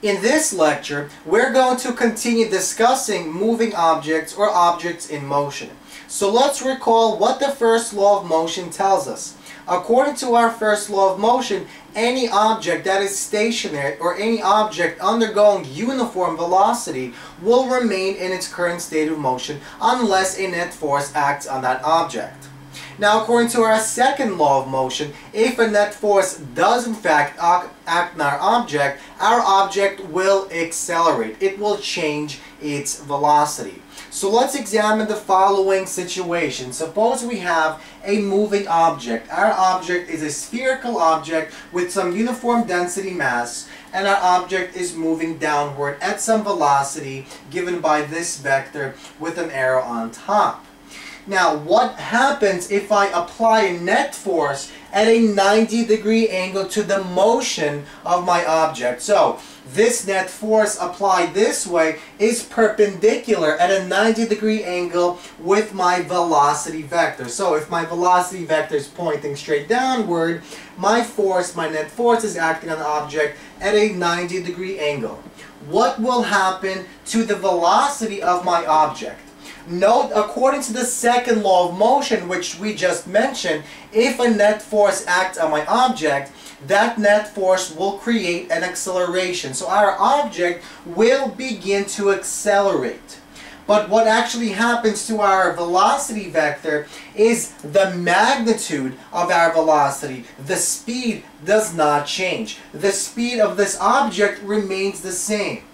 In this lecture, we're going to continue discussing moving objects or objects in motion. So let's recall what the first law of motion tells us. According to our first law of motion, any object that is stationary or any object undergoing uniform velocity will remain in its current state of motion unless a net force acts on that object. Now, according to our second law of motion, if a net force does in fact act on our object, our object will accelerate. It will change its velocity. So let's examine the following situation. Suppose we have a moving object. Our object is a spherical object with some uniform density mass and our object is moving downward at some velocity given by this vector with an arrow on top. Now, what happens if I apply a net force at a 90 degree angle to the motion of my object? So, this net force applied this way is perpendicular at a 90 degree angle with my velocity vector. So if my velocity vector is pointing straight downward, my force, my net force is acting on the object at a 90 degree angle. What will happen to the velocity of my object? Note, according to the second law of motion, which we just mentioned, if a net force acts on my object, that net force will create an acceleration. So our object will begin to accelerate. But what actually happens to our velocity vector is the magnitude of our velocity. The speed does not change. The speed of this object remains the same.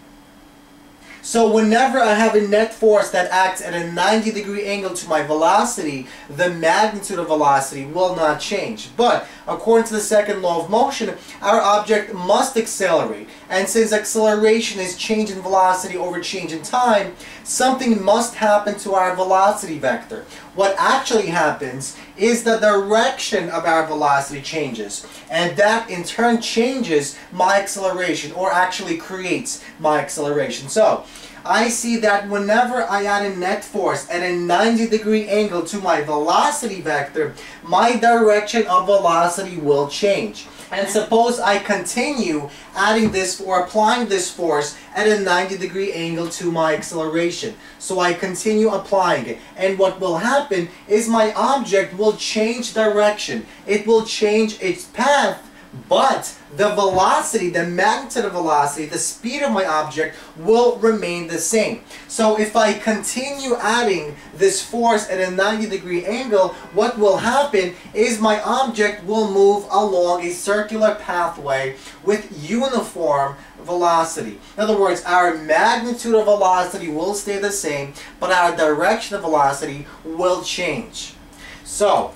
So whenever I have a net force that acts at a 90 degree angle to my velocity, the magnitude of velocity will not change. But according to the second law of motion, our object must accelerate. And since acceleration is change in velocity over change in time, something must happen to our velocity vector. What actually happens is the direction of our velocity changes. And that in turn changes my acceleration or actually creates my acceleration. So I see that whenever I add a net force at a 90 degree angle to my velocity vector, my direction of velocity will change. And suppose I continue adding this or applying this force at a 90 degree angle to my acceleration. So I continue applying it. And what will happen is my object will change direction. It will change its path but the velocity, the magnitude of velocity, the speed of my object will remain the same. So if I continue adding this force at a 90 degree angle, what will happen is my object will move along a circular pathway with uniform velocity. In other words, our magnitude of velocity will stay the same, but our direction of velocity will change. So,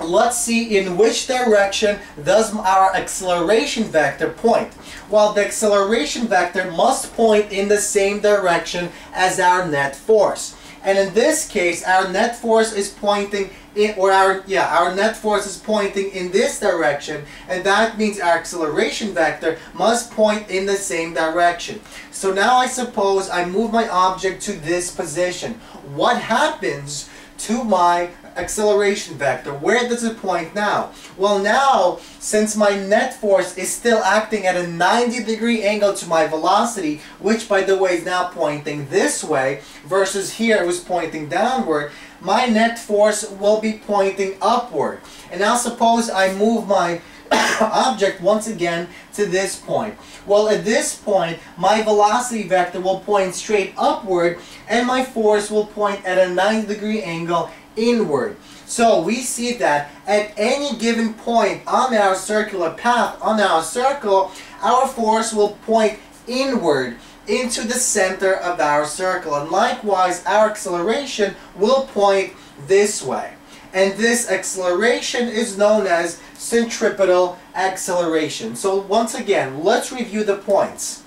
let's see in which direction does our acceleration vector point. Well, the acceleration vector must point in the same direction as our net force. And in this case, our net force is pointing in, or our, yeah, our net force is pointing in this direction, and that means our acceleration vector must point in the same direction. So now I suppose I move my object to this position. What happens to my acceleration vector. Where does it point now? Well now, since my net force is still acting at a 90 degree angle to my velocity, which by the way is now pointing this way, versus here it was pointing downward, my net force will be pointing upward. And now suppose I move my object once again to this point. Well, at this point, my velocity vector will point straight upward and my force will point at a 90 degree angle inward. So we see that at any given point on our circular path, on our circle, our force will point inward into the center of our circle. And likewise, our acceleration will point this way. And this acceleration is known as centripetal acceleration. So once again, let's review the points.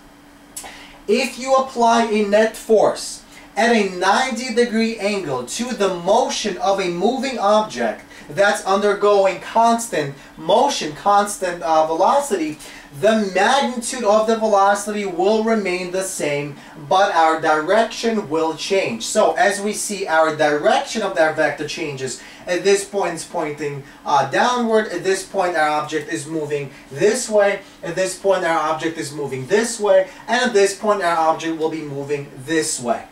If you apply a net force at a 90 degree angle to the motion of a moving object that's undergoing constant motion, constant uh, velocity, the magnitude of the velocity will remain the same, but our direction will change. So as we see our direction of that vector changes At this point, it's pointing uh, downward. At this point, our object is moving this way. At this point, our object is moving this way. And at this point, our object will be moving this way.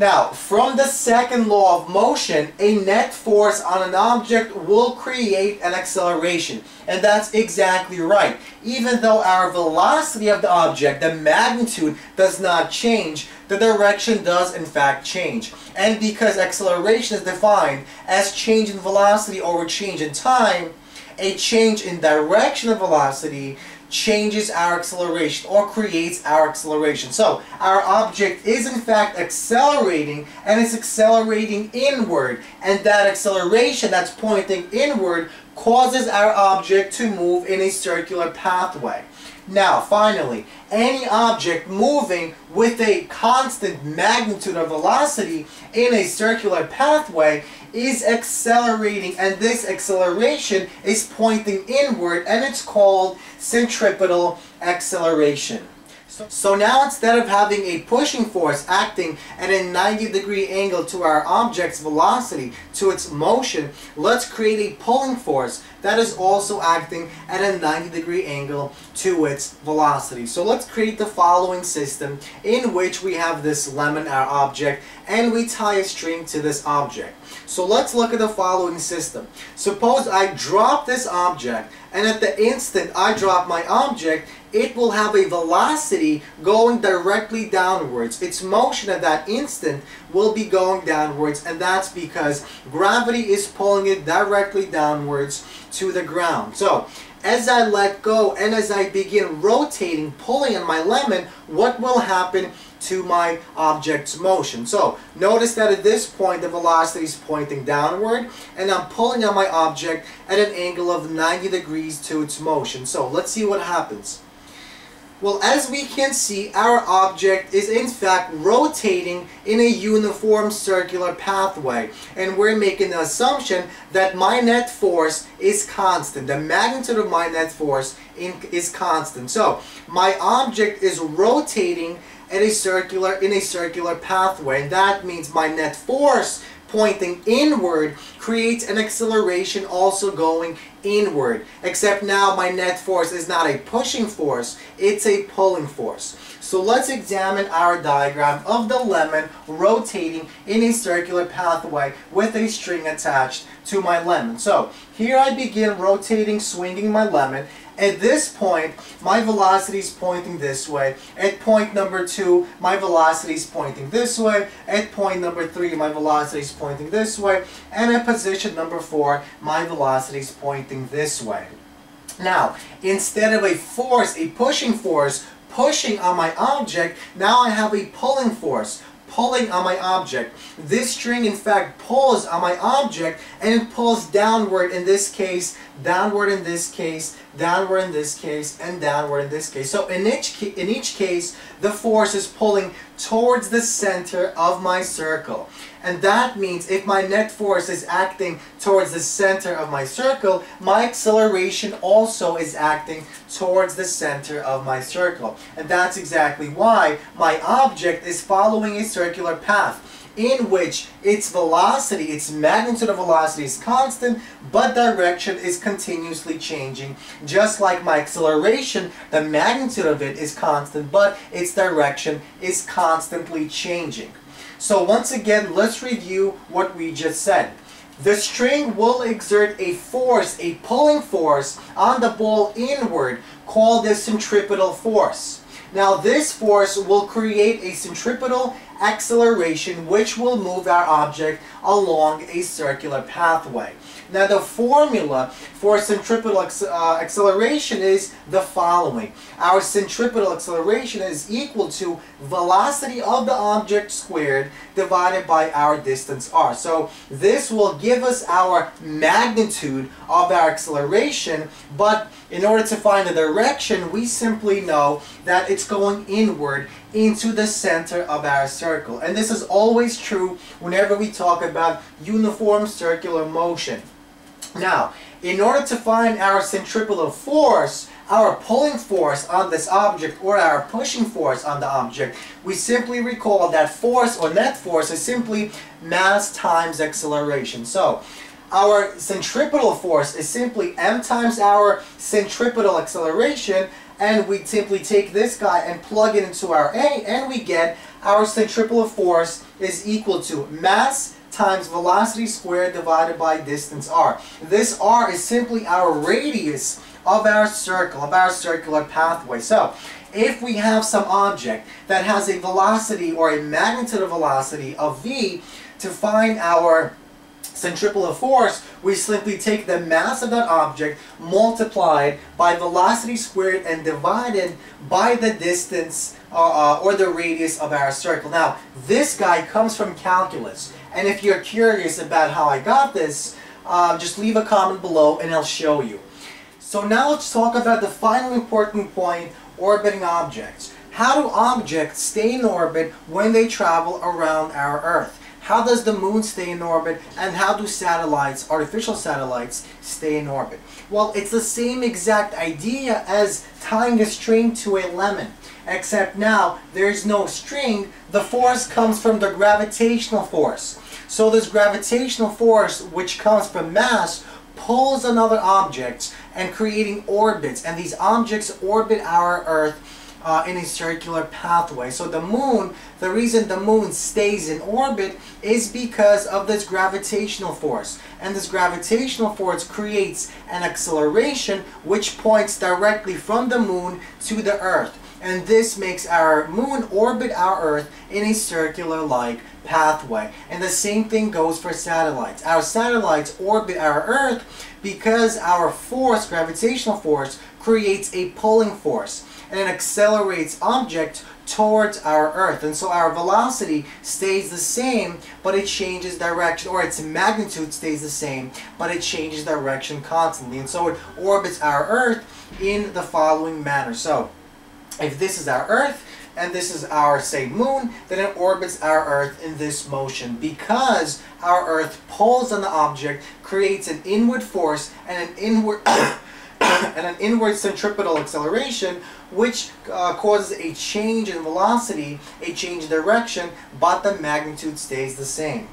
Now, from the second law of motion, a net force on an object will create an acceleration. And that's exactly right. Even though our velocity of the object, the magnitude, does not change, the direction does in fact change. And because acceleration is defined as change in velocity over change in time, a change in direction of velocity changes our acceleration or creates our acceleration. So our object is in fact accelerating and it's accelerating inward and that acceleration that's pointing inward causes our object to move in a circular pathway. Now, finally, any object moving with a constant magnitude of velocity in a circular pathway is accelerating and this acceleration is pointing inward and it's called centripetal acceleration. So now instead of having a pushing force acting at a 90 degree angle to our object's velocity, to its motion, let's create a pulling force that is also acting at a 90 degree angle to its velocity. So let's create the following system in which we have this lemon, our object, and we tie a string to this object. So let's look at the following system. Suppose I drop this object and at the instant I drop my object, it will have a velocity going directly downwards. Its motion at that instant will be going downwards and that's because gravity is pulling it directly downwards to the ground. So as I let go and as I begin rotating, pulling on my lemon, what will happen to my object's motion? So notice that at this point the velocity is pointing downward and I'm pulling on my object at an angle of 90 degrees to its motion. So let's see what happens. Well, as we can see, our object is in fact rotating in a uniform circular pathway. And we're making the assumption that my net force is constant. The magnitude of my net force in, is constant. So, my object is rotating at a circular in a circular pathway. And that means my net force pointing inward creates an acceleration also going inward. Except now my net force is not a pushing force, it's a pulling force. So let's examine our diagram of the lemon rotating in a circular pathway with a string attached to my lemon. So here I begin rotating, swinging my lemon, at this point, my velocity is pointing this way. At point number two, my velocity is pointing this way. At point number three, my velocity is pointing this way. And at position number four, my velocity is pointing this way. Now, instead of a force, a pushing force, pushing on my object, now I have a pulling force pulling on my object. This string in fact pulls on my object and it pulls downward in this case, downward in this case, downward in this case, and downward in this case. So in each, in each case, the force is pulling towards the center of my circle. And that means if my net force is acting towards the center of my circle, my acceleration also is acting towards the center of my circle. And that's exactly why my object is following a circular path in which its velocity, its magnitude of velocity is constant, but direction is continuously changing. Just like my acceleration, the magnitude of it is constant, but its direction is constantly changing. So once again, let's review what we just said. The string will exert a force, a pulling force, on the ball inward called the centripetal force. Now this force will create a centripetal acceleration which will move our object along a circular pathway. Now the formula for centripetal uh, acceleration is the following. Our centripetal acceleration is equal to velocity of the object squared divided by our distance r. So this will give us our magnitude of our acceleration, but in order to find the direction, we simply know that it's going inward into the center of our circle. And this is always true whenever we talk about uniform circular motion. Now, in order to find our centripetal force, our pulling force on this object or our pushing force on the object, we simply recall that force or net force is simply mass times acceleration. So, our centripetal force is simply m times our centripetal acceleration and we simply take this guy and plug it into our A and we get our centripetal force is equal to mass times velocity squared divided by distance r. This r is simply our radius of our circle, of our circular pathway. So, if we have some object that has a velocity or a magnitude of velocity of v, to find our centripetal force, we simply take the mass of that object multiplied by velocity squared and divided by the distance uh, uh, or the radius of our circle. Now, this guy comes from calculus. And if you're curious about how I got this, uh, just leave a comment below and I'll show you. So now let's talk about the final important point, orbiting objects. How do objects stay in orbit when they travel around our Earth? How does the moon stay in orbit and how do satellites, artificial satellites, stay in orbit? Well, it's the same exact idea as tying a string to a lemon. Except now, there's no string, the force comes from the gravitational force. So this gravitational force, which comes from mass, pulls another object and creating orbits. And these objects orbit our Earth uh, in a circular pathway. So the moon, the reason the moon stays in orbit is because of this gravitational force. And this gravitational force creates an acceleration which points directly from the moon to the earth. And this makes our moon orbit our earth in a circular-like pathway. And the same thing goes for satellites. Our satellites orbit our earth because our force, gravitational force, creates a pulling force and it accelerates object towards our Earth. And so our velocity stays the same, but it changes direction, or its magnitude stays the same, but it changes direction constantly. And so it orbits our Earth in the following manner. So, if this is our Earth, and this is our, say, moon, then it orbits our Earth in this motion because our Earth pulls on the object, creates an inward force and an inward and an inward centripetal acceleration, which uh, causes a change in velocity, a change in direction, but the magnitude stays the same.